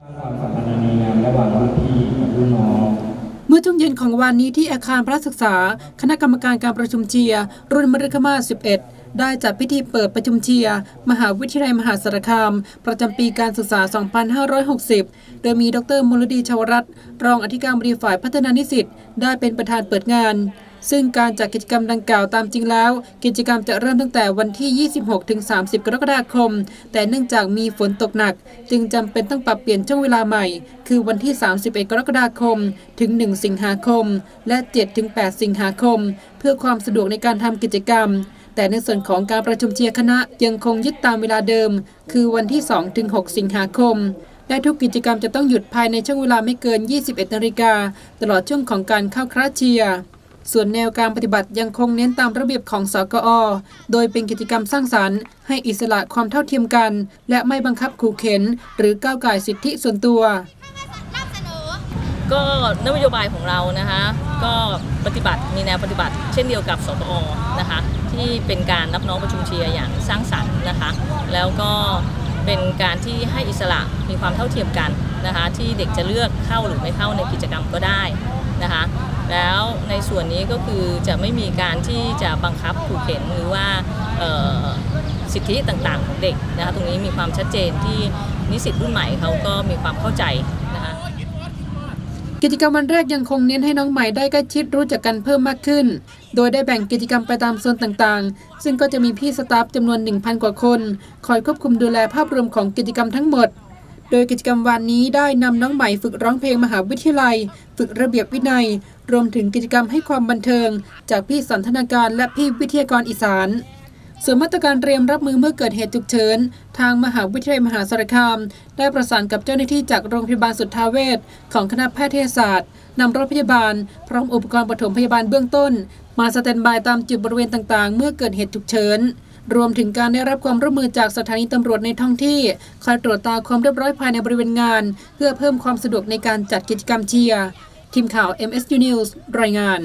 ความสัมพันธ์อันงามระหว่างรุ่นพี่กับรุ่นน้องเมื่อช่วงเย็นของวันนี้ที่อาคารพระศึกษา คณะกรรมการการประชุมเชียร์รุ่นมฤคมาศ11 ได้จัดพิธีเปิดประชุมเชียร์มหาวิทยาลัยมหาสารคาม ประจำปีการศึกษา 2560 โดยมีดรมลดีชาวรัตน์รองอธิการบดีฝ่ายพัฒนานิสิต ได้เป็นประธานเปิดงาน ซึ่งการจัดกิจกรรมดังกล่าวตามจริงแล้ว กิจกรรมจะเริ่มตั้งแต่วันที่ 26ถึง30 กรกฎาคม แต่เนื่องจากมีฝนตกหนัก จึงจำเป็นต้องปรับเปลี่ยนช่วงเวลาใหม่ คือวันที่ 31 กรกฎาคม ถึง 1 สิงหาคม และ7ถึง8สิงหาคม เพื่อความสะดวกในการทำกิจกรรม แต่ในส่วนของการประชุมเชียร์คณะยังคงยึดตามเวลาเดิม คือวันที่2ถึง6สิงหาคมและทุกกิจกรรมจะต้องหยุดภายในช่วงเวลาไม่เกิน 21 นาฬิกา ตลอดช่วงของการเข้าคลาเชียร์ ส่วนแนวการปฏิบัติยังคงเน้นตามระเบียบของสกอ โดยเป็นกิจกรรมสร้างสรรค์ ให้อิสระความเท่าเทียมกัน และไม่บังคับขู่เข็น หรือก้าวไก่สิทธิส่วนตัว ก็นโยบายของเรานะคะ ก็ปฏิบัติมีแนวปฏิบัติ เช่นเดียวกับสปอนะคะที่เป็นการรับน้องประชุมเชียร์อย่างสร้างสรรค์นะคะ แล้วก็เป็นการที่ให้อิสระมีความเท่าเทียมกันนะคะ ที่เด็กจะเลือกเข้าหรือไม่เข้าในกิจกรรมก็ได้นะคะ แล้วในส่วนนี้ก็คือจะไม่มีการที่จะบังคับขู่เข็นหรือว่าสิทธิต่างๆของเด็กนะคะตรงนี้มีความชัดเจนที่นิสิตรุ่นใหม่เขาก็มีความเข้าใจนะคะกิจกรรมวันแรกยังคงเน้นให้น้องใหม่ได้ใกล้ชิดรู้จักกันเพิ่มมากขึ้น โดยได้แบ่งกิจกรรมไปตามโซนต่างๆ ซึ่งก็จะมีพี่สตาฟจำนวน 1,000 กว่าคน คอยควบคุมดูแลภาพรวมของกิจกรรมทั้งหมด โดยกิจกรรมวันนี้ได้นำน้องใหม่ฝึกร้องเพลงมหาวิทยาลัย ฝึกระเบียบวินัย รวมถึงกิจกรรมให้ความบันเทิง จากพี่สันทนาการและพี่วิทยากรอีสานส่วนมาตรการเตรียมรับมือเมื่อเกิดเหตุฉุกเฉิน ทางมหาวิทยาลัยมหาสารคาม ได้ประสานกับเจ้าหน้าที่จากโรงพยาบาลสุทธาเวชของคณะแพทยศาสตร์นำรถพยาบาล พร้อมอุปกรณ์ปฐมพยาบาลเบื้องต้น มาสแตนบายตามจุดบริเวณต่างๆ เมื่อเกิดเหตุฉุกเฉิน รวมถึงการได้รับความร่วมมือจากสถานีตำรวจในท้องที่คอยตรวจตาความเรียบร้อยภายในบริเวณงาน เพื่อเพิ่มความสะดวกในการจัดกิจกรรมเชียร์ทีมข่าว MSU News รายงาน